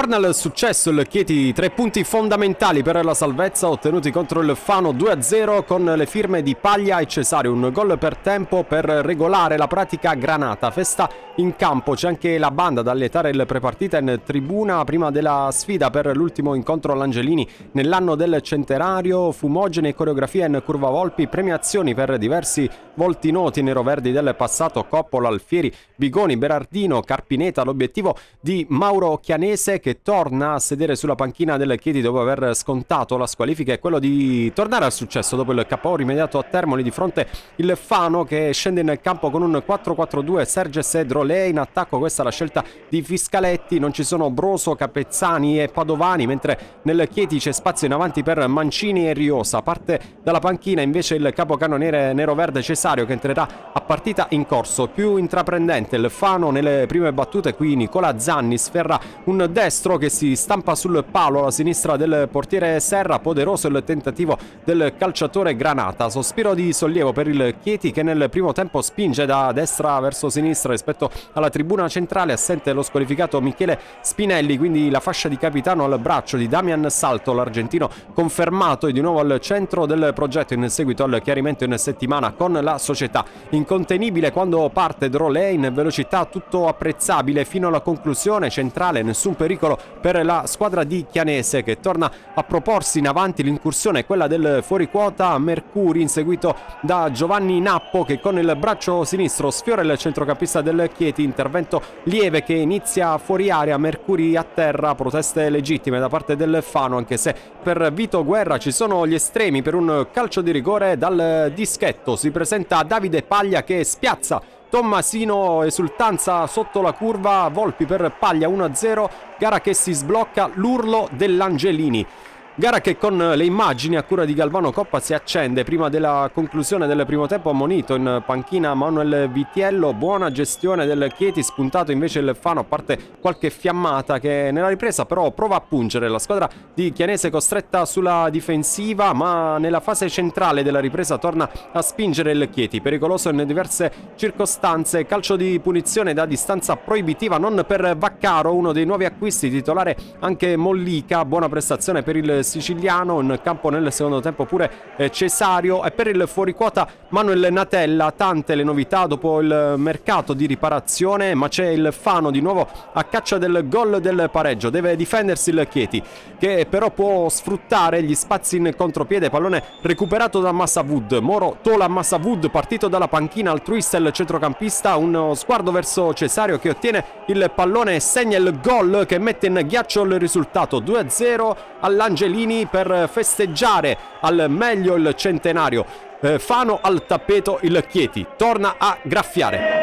Al successo il Chieti, tre punti fondamentali per la salvezza ottenuti contro il Fano 2-0 con le firme di Paglia e Cesario, un gol per tempo per regolare la pratica granata. Festa in campo, c'è anche la banda da allietare il prepartita in tribuna prima della sfida per l'ultimo incontro all'Angelini. Nell'anno del centenario, fumogene, coreografia in curva Volpi, premiazioni per diversi volti noti neroverdi del passato, Coppola, Alfieri, Bigoni, Berardino, Carpineta, l'obiettivo di Mauro Chianese che torna a sedere sulla panchina del Chieti dopo aver scontato la squalifica è quello di tornare al successo dopo il KO rimediato a Termoli di fronte il Fano che scende nel campo con un 4-4-2 Serge Sedrolei in attacco questa è la scelta di Fiscaletti. Non ci sono Broso, Capezzani e Padovani mentre nel Chieti c'è spazio in avanti per Mancini e Riosa. Parte dalla panchina invece il capocannoniere nero-verde Cesario che entrerà a partita in corso. Più intraprendente il Fano nelle prime battute qui Nicola Zanni sferra un destro che si stampa sul palo alla sinistra del portiere Serra, poderoso il tentativo del calciatore Granata, sospiro di sollievo per il Chieti che nel primo tempo spinge da destra verso sinistra rispetto alla tribuna centrale, assente lo squalificato Michele Spinelli, quindi la fascia di capitano al braccio di Damian Salto, l'argentino confermato e di nuovo al centro del progetto in seguito al chiarimento in settimana con la società. Incontenibile quando parte Drolé in velocità tutto apprezzabile fino alla conclusione centrale, nessun pericolo per la squadra di Chianese che torna a proporsi in avanti l'incursione quella del fuoriquota Mercuri inseguito da Giovanni Nappo che con il braccio sinistro sfiora il centrocampista del Chieti intervento lieve che inizia fuori area Mercuri a terra proteste legittime da parte del Fano anche se per Vito Guerra ci sono gli estremi per un calcio di rigore dal dischetto si presenta Davide Paglia che spiazza Tommasino esultanza sotto la curva, Volpi per Paglia 1-0, gara che si sblocca, l'urlo dell'Angelini. Gara che con le immagini a cura di Galvano Coppa si accende prima della conclusione del primo tempo ammonito in panchina Manuel Vitiello, buona gestione del Chieti, spuntato invece il Fano a parte qualche fiammata che nella ripresa però prova a pungere la squadra di Chianese costretta sulla difensiva ma nella fase centrale della ripresa torna a spingere il Chieti, pericoloso in diverse circostanze, calcio di punizione da distanza proibitiva non per Vaccaro, uno dei nuovi acquisti titolare anche Mollica, buona prestazione per il siciliano, in campo nel secondo tempo pure eh, Cesario. E per il fuoriquota Manuel Natella, tante le novità dopo il mercato di riparazione, ma c'è il Fano di nuovo a caccia del gol del pareggio, deve difendersi il Chieti che però può sfruttare gli spazi in contropiede, pallone recuperato da Massavud, Moro tola Massavud partito dalla panchina altruista il centrocampista, uno sguardo verso Cesario che ottiene il pallone e segna il gol che mette in ghiaccio il risultato. 2-0 all'Angelino Paolini per festeggiare al meglio il centenario. Eh, Fano al tappeto il Chieti, torna a graffiare.